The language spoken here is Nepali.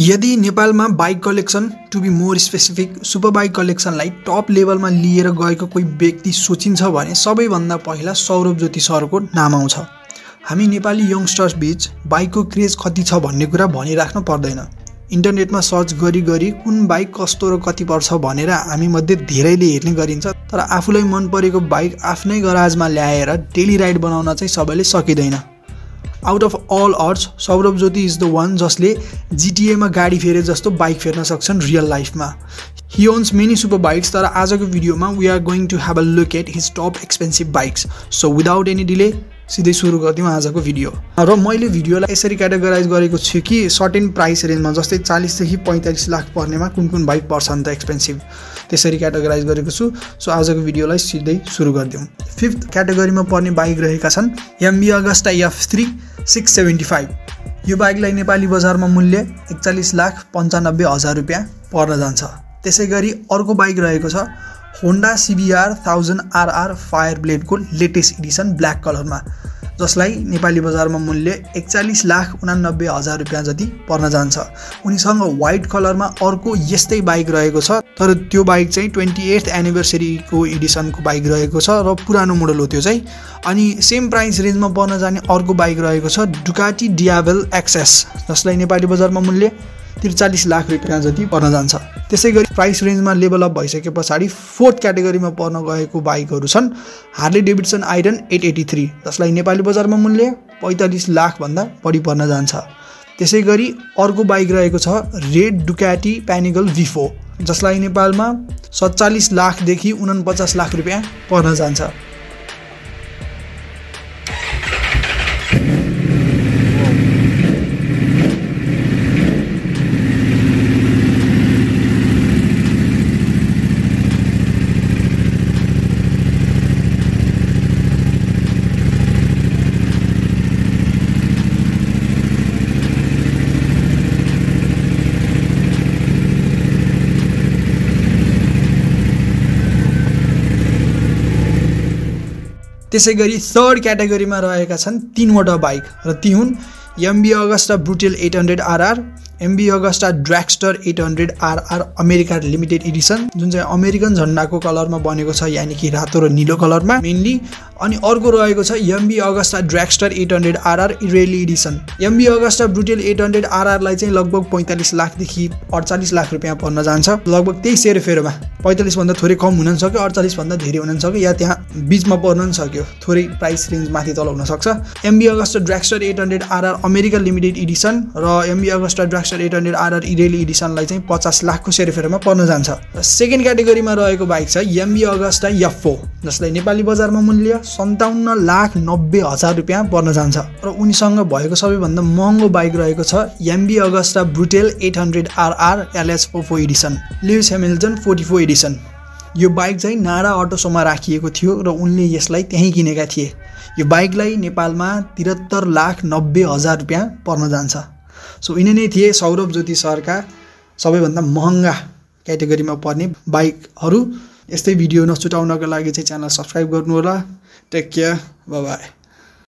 यदि नेपालमा bike collection to be more specific super bike कलेक्सनलाई top लेभलमा लिएर गएको कोही व्यक्ति सोचिन्छ भने सबैभन्दा पहिला सौरभ ज्योति सरको नाम आउँछ। हामी नेपाली यङ्स्टर्स बिच बाइकको क्रेज कति छ भन्ने कुरा भनिराख्नु पर्दैन। इन्टरनेटमा सर्च गरी गरी कुन बाइक कस्तो र कति पर्छ भनेर हामीमध्ये धेरैले हेर्ने गरिन्छ तर आफूलाई मन परेको बाइक आफ्नै गराजमा ल्याएर डेली राइड बनाउन चाहिँ सबैले सकिँदैन। Out of all ours Saurabh Jyoti is the one जसले जिटिएमा गाडी फेरे जस्तो बाइक फेर्न सक्छन् रियल लाइफमा he owns many super bikes तर आजको भिडियोमा we are going to have a look at his top expensive bikes so without any delay सिधै सुरु गरिदिउँ आजको भिडियो। र मैले भिडियोलाई यसरी क्याटेगराइज गरेको छु कि सर्टेन प्राइस रेन्जमा जस्तै चालिसदेखि पैँतालिस लाख पर्नेमा कुन कुन बाइक पर्छ नि त एक्सपेन्सिभ त्यसरी क्याटेगराइज गरेको छु। सो आजको भिडियोलाई सिधै सुरु गरिदिउँ। फिफ्थ क्याटेगोरीमा पर्ने बाइक रहेका छन् MB Agusta F three six seventy five. यो बाइकलाई नेपाली बजारमा मूल्य एकचालिस लाख पन्चानब्बे हजार रुपियाँ पर्न जान्छ। त्यसै गरी अर्को बाइक रहेको छ Honda CBR thousand RR fire ब्लेडको latest edition black कलरमा। जसलाई नेपाली बजारमा मूल्य एकचालिस लाख उनानब्बे हजार रुपियाँ जति पर्न जान्छ। उनीसँग वाइट कलरमा अर्को यस्तै बाइक रहेको छ तर त्यो बाइक चाहिँ ट्वेन्टी एथ एनिभर्सरीको एडिसनको बाइक रहेको छ र पुरानो मोडल हो त्यो चाहिँ। अनि सेम प्राइस रेन्जमा पर्न जाने अर्को बाइक रहेको छ डुकाटी डियाबल एक्सेस जसलाई नेपाली बजारमा मूल्य त्रिचालिस लाख रुपियाँ जति पर्न जान्छ। त्यसै गरी प्राइस रेन्जमा लेभल अप भइसके पछाडि फोर्थ क्याटेगोरीमा पर्न गएको बाइकहरू छन् Harley Davidson iron eight eighty three जसलाई नेपाली बजारमा मूल्य पैँतालिस लाखभन्दा बढी पर्न जान्छ। त्यसै गरी अर्को बाइक रहेको छ रेड डुक्याटी प्यानिगल भिफो जसलाई नेपालमा सत्तालिस लाखदेखि उनपचास लाख रुपियाँ पर्न जान्छ। त्यसै गरी थर्ड क्याटेगोरीमा रहेका छन् तिनवटा बाइक र ती हुन् MB Agusta Brutale eight hundred RR MB Agusta Dragster eight hundred RR America limited edition जुन चाहिँ अमेरिकन झन्डाको कलरमा बनेको छ यानि कि रातो र निलो कलरमा मेनली अनि अर्को रहेको छ MB Agusta Dragster eight hundred RR Pirelli edition MB Agusta Brutale eight hundred आरआरलाई चाहिँ लगभग पैँतालिस लाखदेखि अडचालिस लाख रुपियाँ पर्न जान्छ। लगभग त्यही सेरोफेरोमा। पैँतालिसभन्दा थोरै कम हुन सक्यो अडचालिसभन्दा धेरै हुन सक्यो या त्यहाँ बिचमा पर्न पनि सक्यो। थोरै प्राइस रेन्ज माथि तल हुनसक्छ MB Agusta Dragster eight hundred RR American limited edition र MB Agusta Dragster master eight hundred RR Pirelli एडिसनलाई चाहिँ पचास लाखको सेरोफेरोमा पर्न जान्छ। र सेकेन्ड क्याटेगोरीमा रहेको बाइक छ एमबी अगस्टा यफो जसलाई नेपाली बजारमा मूल्य सन्ताउन्न लाख नब्बे हजार रुपियाँ पर्न जान्छ। र उनीसँग भएको सबैभन्दा महँगो बाइक रहेको छ MB Agusta Brutale eight hundred RR LS फोफो edition Lewis Hamilton forty four edition यो बाइक चाहिँ नारा अटोसोमा राखिएको थियो र उनले यसलाई त्यहीँ किनेका थिए। यो बाइकलाई नेपालमा त्रिहत्तर लाख नब्बे हजार रुपियाँ पर्न जान्छ। सो यिनै नै थिए सौरभ ज्योति सरका सबैभन्दा महँगा क्याटेगोरीमा पर्ने बाइकहरू। यस्तै भिडियो नछुटाउनको लागि चाहिँ च्यानल सब्सक्राइब गर्नुहोला। Take care bye